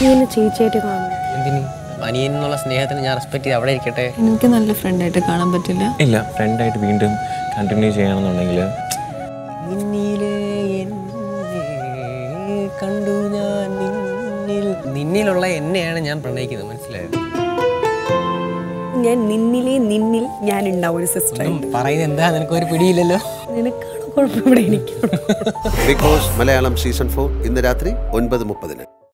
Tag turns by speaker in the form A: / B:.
A: നീ ചേച്ചിയായിട്ട് കാണുന്നു
B: എന്തിന്? അനിയൻ എന്നുള്ള സ്നേഹത്തിന് ഞാൻ റെസ്പെക്ട് ചെയ്ത് അവിടെ ഇരിക്കട്ടെ.
C: എനിക്ക് നല്ല ഫ്രണ്ടായിട്ട് കാണാൻ പറ്റില്ല.
D: ഇല്ല ഫ്രണ്ടായിട്ട് വീണ്ടും കണ്ടിന്യൂ ചെയ്യണമെന്നുണ്ടെങ്കിൽ
B: കണ്ടു ഞാൻ നിന്നിൽ. നിന്നിലുള്ള എന്നെയാണ് ഞാൻ പ്രണയിക്കുന്നത് മനസ്സിലായത്
A: ഞാൻ നിന്നിലെ നിന്നിൽ ഞാൻ ഉണ്ടാവും ഒരു സിസ്റ്റർ
B: പറയുന്നത് എന്താ? നിനക്ക് ഒരു പിടിയില്ലല്ലോ.
A: നിനക്കാണ് കുഴപ്പം ഇവിടെ എനിക്ക്
E: Big Boss Malayalam season four ഇന്ന് രാത്രി ഒൻപത് മുപ്പതിന്.